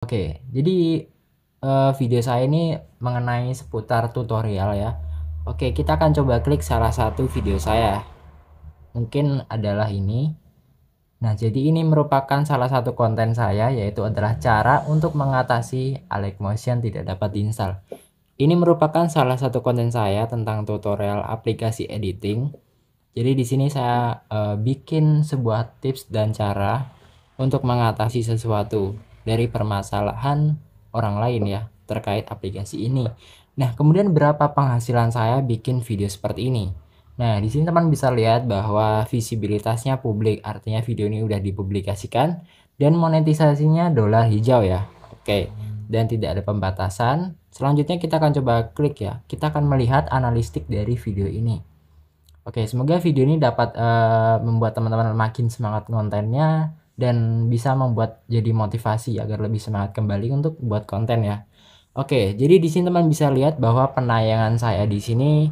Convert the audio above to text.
Oke, jadi, eee, video saya ini mengenai seputar tutorial ya. Oke, kita akan coba klik salah satu video saya. Mungkin adalah ini. Nah, jadi ini merupakan salah satu konten saya, yaitu adalah cara untuk mengatasi Motion tidak dapat diinstal. Ini merupakan salah satu konten saya tentang tutorial aplikasi editing. Jadi di sini saya, eee, bikin sebuah tips dan cara untuk mengatasi sesuatu dari permasalahan orang lain ya, terkait aplikasi ini. Nah, kemudian berapa penghasilan saya bikin video seperti ini. Nah, di sini teman bisa lihat bahwa visibilitasnya publik, artinya video ini udah dipublikasikan dan monetisasinya dolar hijau ya. Oke, dan tidak ada pembatasan. Selanjutnya kita akan coba klik ya. Kita akan melihat analistik dari video ini. Oke, semoga video ini dapat, eee, membuat teman-teman makin semangat kontennya dan bisa membuat jadi motivasi agar lebih semangat kembali untuk buat konten ya. Oke, jadi di sini teman bisa lihat bahwa penayangan saya di sini